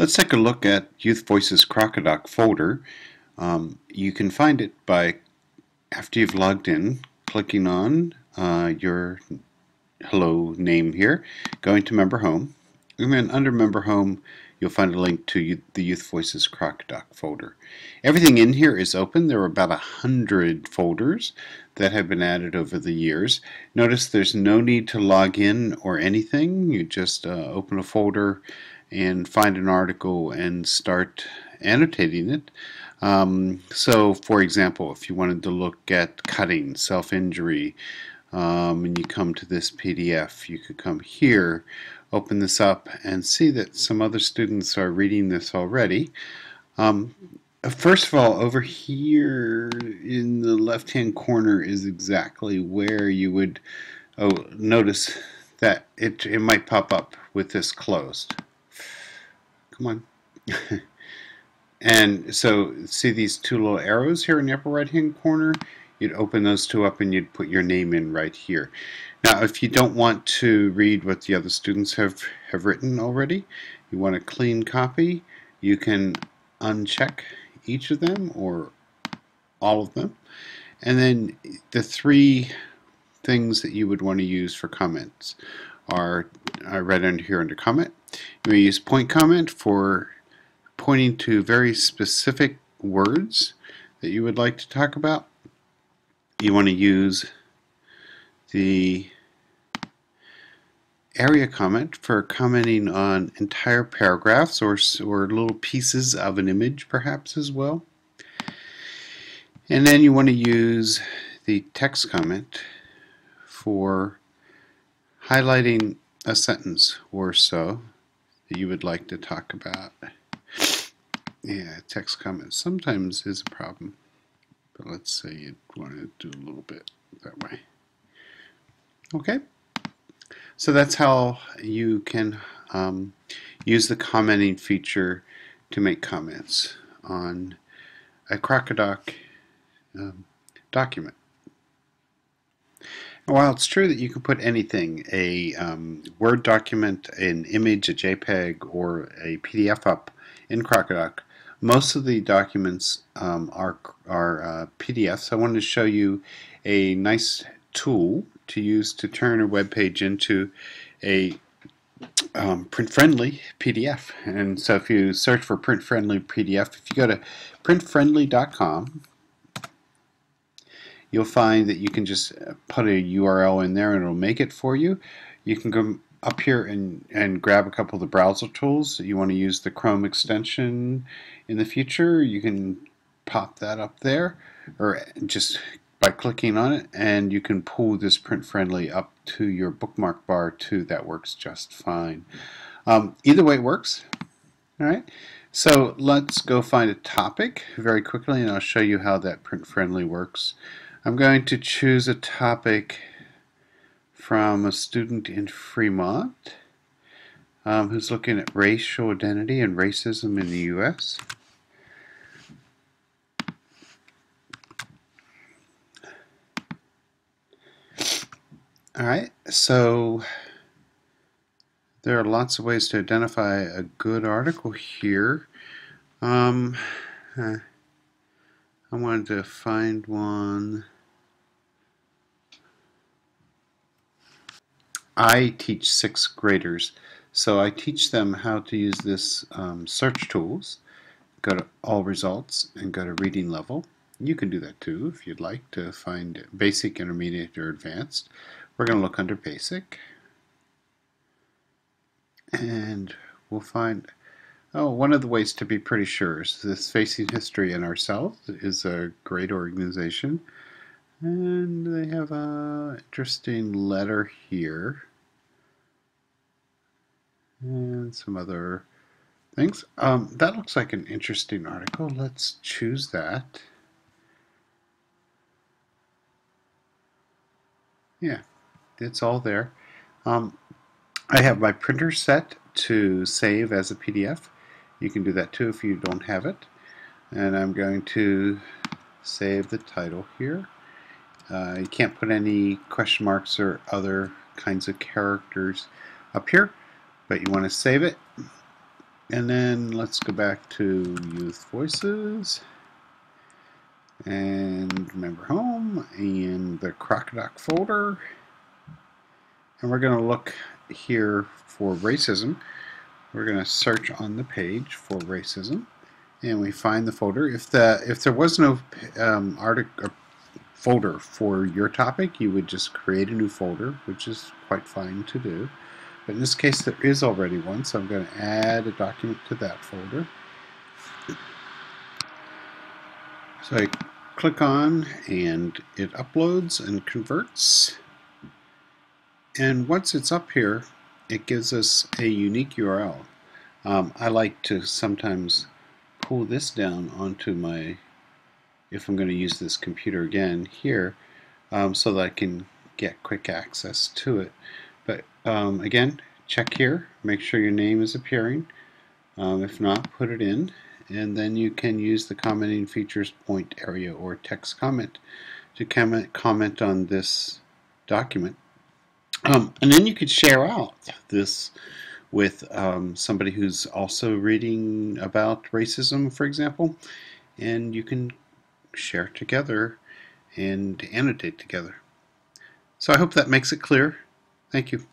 Let's take a look at Youth Voices Crocodoc folder. Um, you can find it by, after you've logged in, clicking on uh, your hello name here, going to Member Home, and then under Member Home you'll find a link to the Youth Voices Crocodoc folder. Everything in here is open. There are about a hundred folders that have been added over the years. Notice there's no need to log in or anything. You just uh, open a folder and find an article and start annotating it. Um, so, for example, if you wanted to look at cutting, self-injury, um, and you come to this PDF, you could come here, open this up, and see that some other students are reading this already. Um, first of all, over here in the left-hand corner is exactly where you would oh, notice that it, it might pop up with this closed. Come on. and so see these two little arrows here in the upper right hand corner? You'd open those two up and you'd put your name in right here. Now if you don't want to read what the other students have, have written already, you want a clean copy, you can uncheck each of them or all of them. And then the three things that you would want to use for comments are, are right under here under comment. You may use point comment for pointing to very specific words that you would like to talk about. You want to use the area comment for commenting on entire paragraphs or, or little pieces of an image perhaps as well. And then you want to use the text comment for highlighting a sentence or so that you would like to talk about. Yeah, text comments sometimes is a problem, but let's say you want to do a little bit that way. Okay, so that's how you can um, use the commenting feature to make comments on a Crocodoc um, document. While it's true that you can put anything, a um, Word document, an image, a JPEG, or a PDF up in Crocodoc, most of the documents um, are, are uh, PDFs. I wanted to show you a nice tool to use to turn a web page into a um, print-friendly PDF. And so if you search for print-friendly PDF, if you go to printfriendly.com, you'll find that you can just put a URL in there and it'll make it for you. You can go up here and, and grab a couple of the browser tools. You want to use the Chrome extension in the future, you can pop that up there or just by clicking on it and you can pull this print friendly up to your bookmark bar too. That works just fine. Um, either way it works. All right. So let's go find a topic very quickly and I'll show you how that print friendly works. I'm going to choose a topic from a student in Fremont um, who's looking at racial identity and racism in the U.S. Alright, so there are lots of ways to identify a good article here. Um, I wanted to find one. I teach sixth graders, so I teach them how to use this um, search tools. Go to all results and go to reading level. You can do that too if you'd like to find basic, intermediate, or advanced. We're going to look under basic and we'll find Oh, one of the ways to be pretty sure is this Facing History and Ourselves is a great organization. And they have a interesting letter here. And some other things. Um, that looks like an interesting article. Let's choose that. Yeah, it's all there. Um, I have my printer set to save as a PDF. You can do that too if you don't have it. And I'm going to save the title here. Uh, you can't put any question marks or other kinds of characters up here, but you want to save it. and then let's go back to Youth Voices and Member Home and the Crocodoc folder. And we're going to look here for racism. We're going to search on the page for racism and we find the folder. If the if there was no um, article uh, folder for your topic, you would just create a new folder, which is quite fine to do. But in this case, there is already one, so I'm going to add a document to that folder. So I click on and it uploads and converts. And once it's up here, it gives us a unique URL. Um, I like to sometimes pull this down onto my, if I'm going to use this computer again here, um, so that I can get quick access to it. But um, again, check here, make sure your name is appearing. Um, if not, put it in, and then you can use the commenting features point area or text comment to comment, comment on this document. Um, and then you could share out this with um, somebody who's also reading about racism, for example, and you can share together and annotate together. So I hope that makes it clear. Thank you.